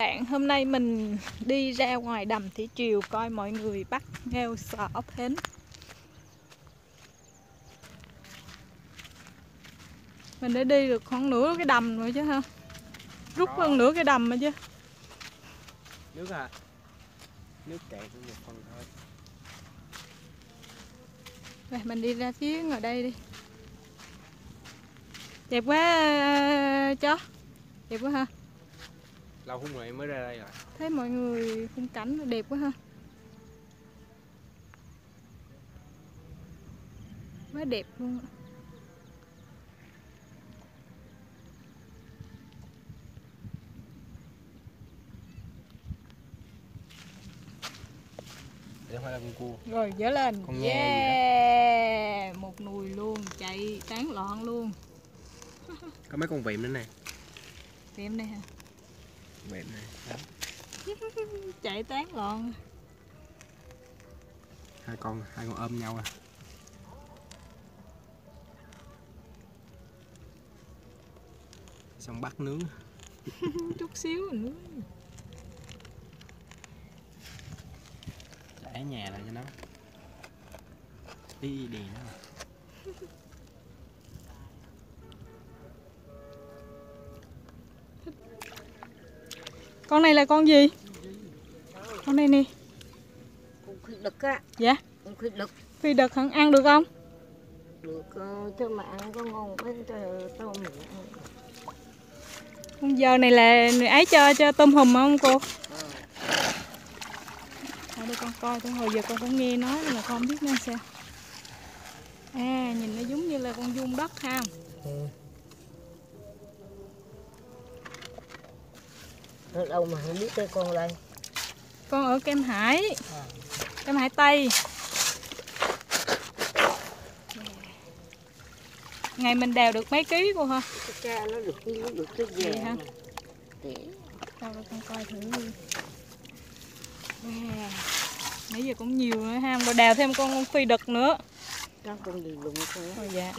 Bạn hôm nay mình đi ra ngoài đầm Thủy Triều coi mọi người bắt nghêu sò ốc hến. Mình đã đi được khoảng nửa cái đầm rồi chứ ha. Rút Có. hơn nửa cái đầm rồi chứ. nước à nước cạn một phần thôi Rồi mình đi ra phía ngoài đây đi. Đẹp quá ờ, chó. Đẹp quá ha. Lâu không rồi em mới ra đây rồi Thấy mọi người khung cảnh đẹp quá ha. Quá đẹp luôn đây không phải là con cua Rồi dỡ lên. Con yeah. Một nùi luôn, chạy tán loạn luôn. có mấy con vịm nữa nè Tiệm đây hả? Vịm này. Chạy tán loạn. hai con hai con ôm nhau à xong bắt nướng Chút xíu nữa. để nhà lại cho nó đi đèn nó Con này là con gì? Con này nè. con khuyết đực á Dạ. con khuyết đực Phi đực hẳn ăn được không? được ờ, chứ mà ăn có ngon mình ăn Con giờ này là người ấy cho cho tôm hùm không cô? Ở đây con coi thôi, hồi giờ con cũng nghe nói nhưng mà con không biết nó sao. À, nhìn nó giống như là con vuông đất ha. Ở đâu mà không biết cái con đây Con ở Kem Hải. Kem Hải Tây. Ngày mình đào được mấy ký cô ha? cái cha nó được nó được cái gì hả? để rồi con coi thử đi. Wow. Nãy giờ cũng nhiều nữa ha, rồi đào thêm con phi đực nữa. con gì lụng con Rồi dạ. con gì lụng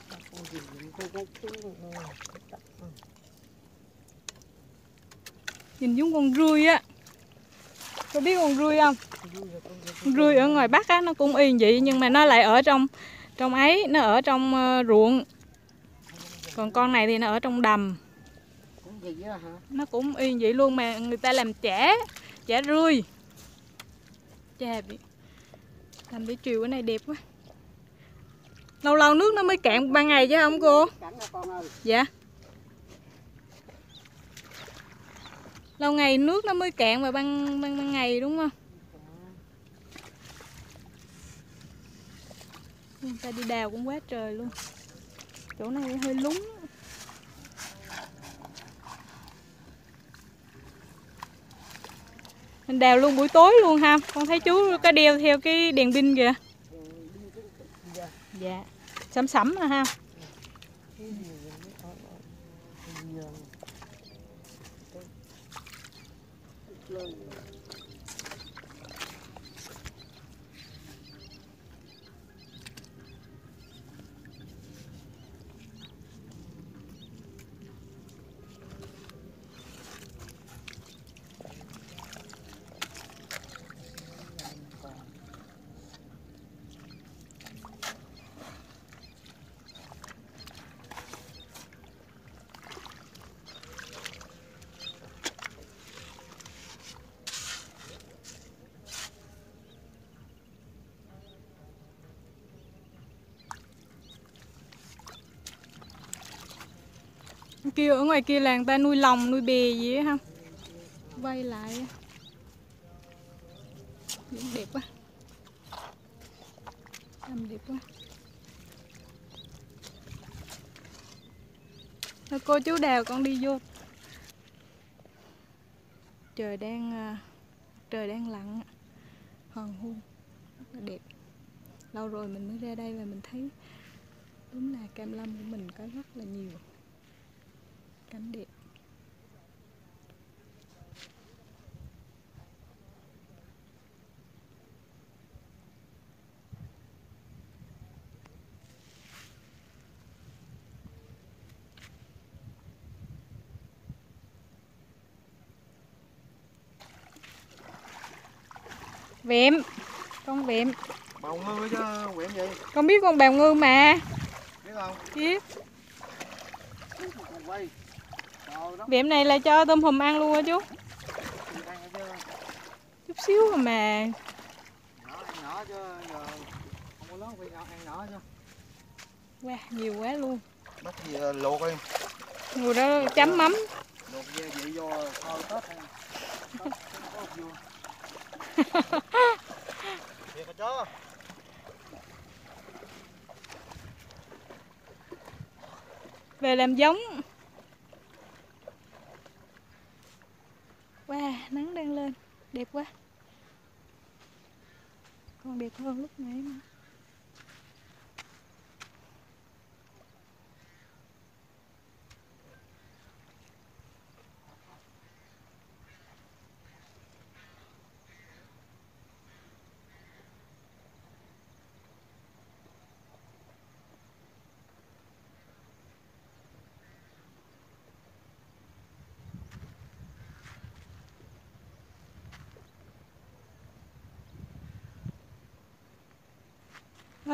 con cái chú con Nhìn giống con rươi á. Có biết con rươi không? Con ở ngoài Bắc á nó cũng y vậy nhưng mà nó lại ở trong trong ấy, nó ở trong ờ, ruộng. Còn con này thì nó ở trong đầm. Nó cũng y vậy luôn mà người ta làm chả, chả rươi Chà bị làm để chiều cái này đẹp quá. Lâu lâu nước nó mới cạn ban ngày chứ không cô? Dạ. Lâu ngày nước nó mới cạn vào ban ban, ban ngày đúng không? Người ta đi đào cũng quá trời luôn. Chỗ này hơi lúng. Mình đào luôn buổi tối luôn ha. Con thấy chú có đeo theo cái đèn pin kìa. Dạ. sắm sẫm à ha. Kia, ở ngoài kia là người ta nuôi lòng nuôi bè gì á không quay lại. Đẹp quá. Làm đẹp quá. Thôi cô chú đào con đi vô. Trời đang à, trời đang lặng hoàng hôn. Rất là đẹp. Lâu rồi mình mới ra đây và mình thấy đúng là cam lâm của mình có rất là nhiều cánh điệp vẹm con vẹm bào ngư chứ vẹm gì? Con biết con bào ngư mà. Biết không? Biết. Vẹm này là cho tôm hùm ăn luôn hả chú. Chút xíu à mà. nhỏ ăn nhỏ chứ giờ không có lớn phải ăn nhỏ chứ Wow, nhiều quá luôn. bắt gì luộc đi Ngồi đó chấm mắm. luộc về vậy vô thôi tết hay có vui thiệt hả chó Về làm giống. Wow, nắng đang lên. Đẹp quá. Còn đẹp hơn lúc nãy nữa.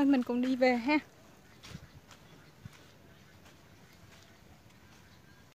Thôi mình cùng đi về ha.